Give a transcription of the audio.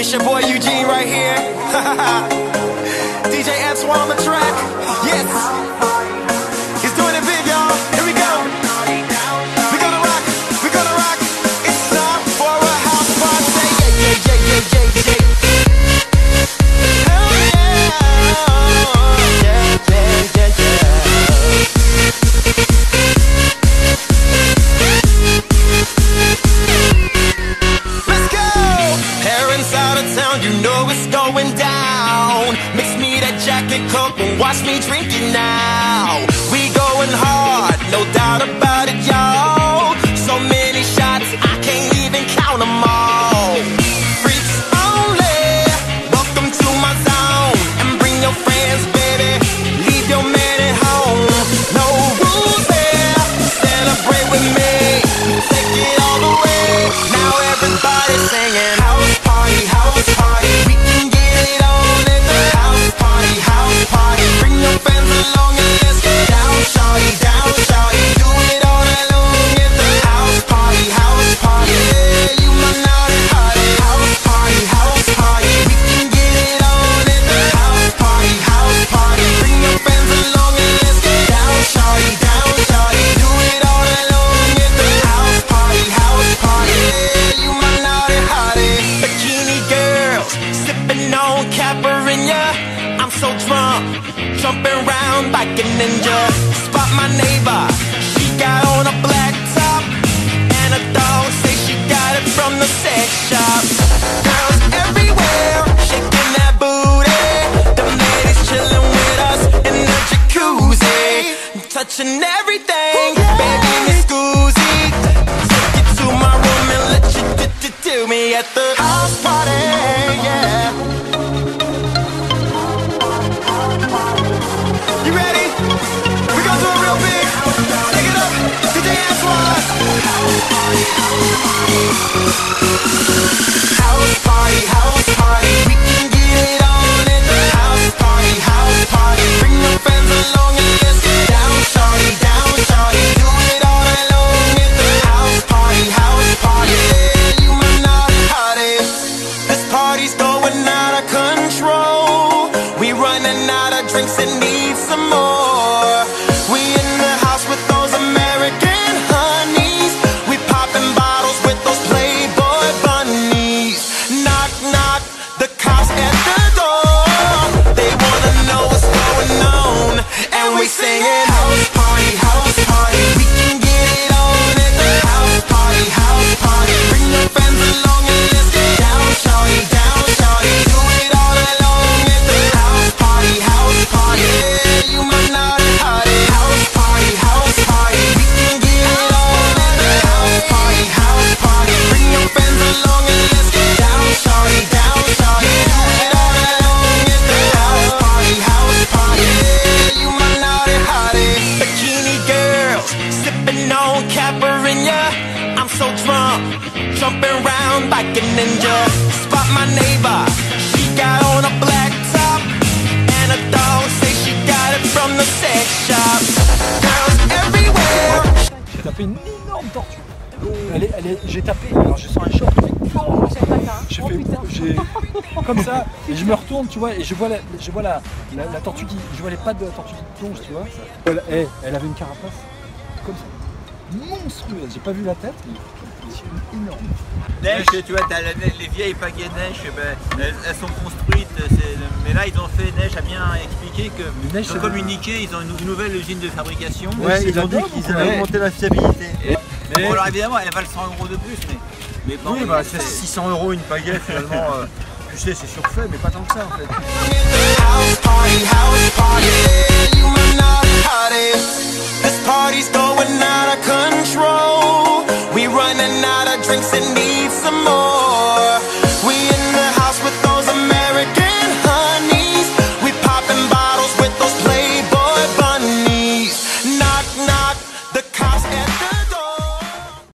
It's your boy Eugene right here. DJ Antoine on the track. You know it's going down. Mix me that jacket coke and watch me drink it now. We going hard, no doubt about it, y'all. So many shots, I can't even count them all. Freaks only, welcome to my zone. And bring your friends, baby. Leave your man at home. No rules here, celebrate with me. Take it all the way. Now everybody's singing I'm so drunk, jumping around like a ninja. Spot my neighbor, she got on a black top, and a dog say she got it from the sex shop. Girls everywhere, shaking that booty. The ladies chilling with us in the jacuzzi, touching everything. Baby, Knock, J'ai tapé une énorme tortue. Elle est, elle est, j'ai tapé, alors je sens un choc. J'ai fait, comme ça, et je me retourne, tu vois, et je vois la, je vois la, tortue qui, je les pattes de la tortue qui plonge, tu vois. Elle, avait une carapace, monstrueuse. J'ai pas vu la tête, mais c'est énorme. Neige, tu vois, t'as la neige- les vieilles pagaies neige, ben, elles, elles sont construites, mais là ils ont fait, Neige a bien expliqué que Neige, ils ont communiqué, ils ont une, une nouvelle usine de fabrication. Ouais, ils ont dit qu'ils avaient augmenté la fiabilité. Bon, alors évidemment, elle valent 100 euros de plus, mais, mais bon, Oui, bah, c'est- c'est 600 euros une pagaie finalement. euh, tu sais, c'est surfait, mais pas tant que ça en fait. This party's going out of control. We running out of drinks and need some more.